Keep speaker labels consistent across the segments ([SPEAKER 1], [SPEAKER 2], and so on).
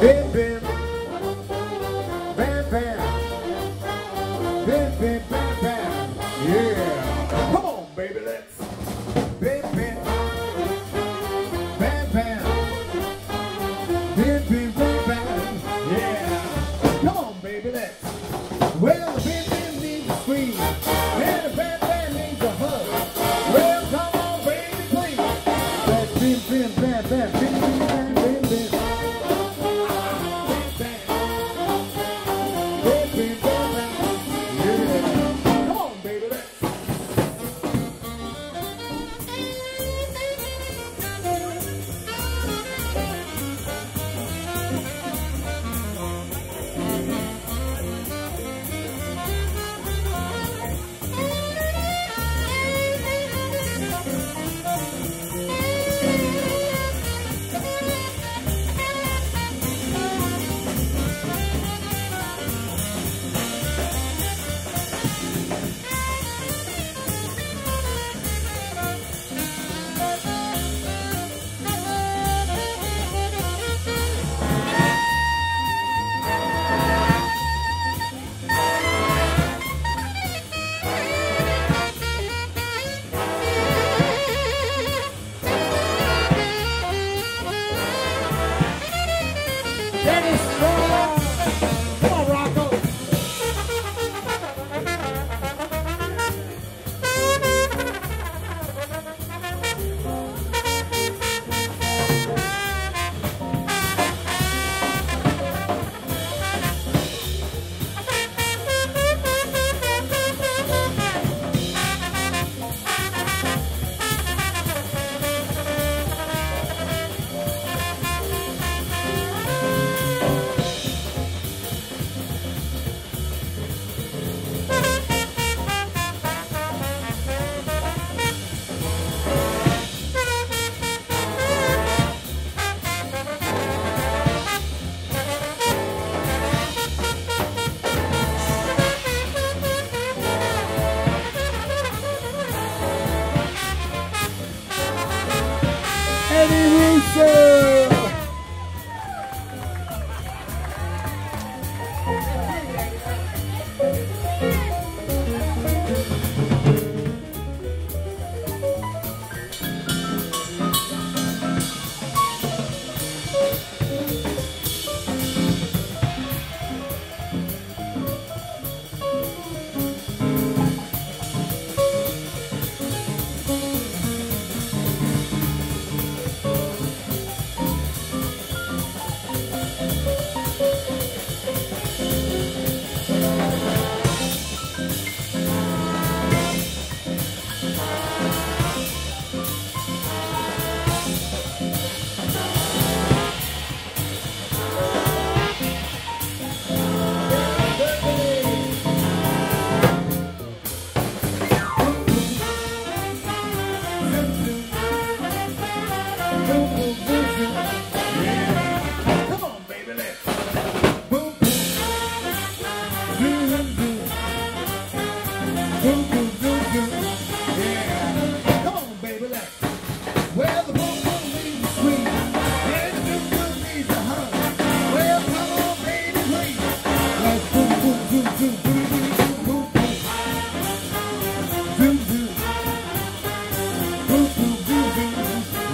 [SPEAKER 1] Bim, bim. Bam, bam. Bim, bim. Yeah. even that. Boom, boom. Boom, boom, boom.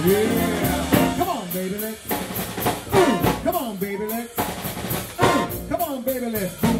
[SPEAKER 1] Yeah. If